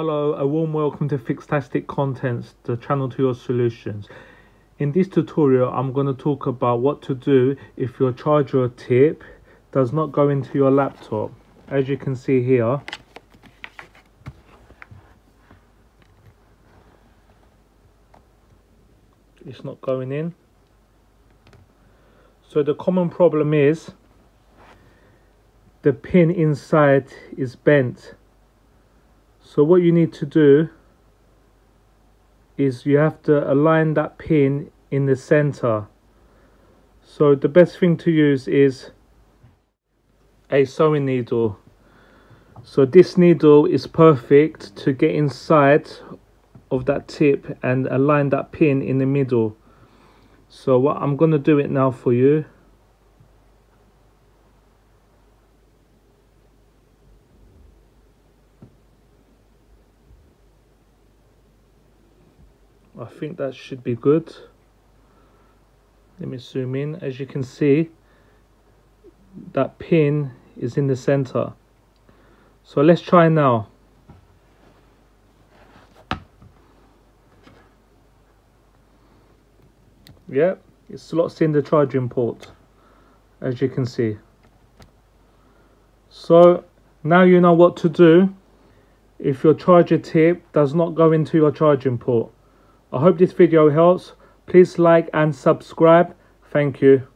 Hello, a warm welcome to Fixtastic Contents, the channel to your solutions. In this tutorial, I'm going to talk about what to do if your charger tip does not go into your laptop. As you can see here, it's not going in. So the common problem is the pin inside is bent so what you need to do is you have to align that pin in the center. So the best thing to use is a sewing needle. So this needle is perfect to get inside of that tip and align that pin in the middle. So what I'm going to do it now for you I think that should be good. Let me zoom in. As you can see that pin is in the center. So let's try now. Yeah it slots in the charging port as you can see. So now you know what to do. If your charger tip does not go into your charging port I hope this video helps. Please like and subscribe. Thank you.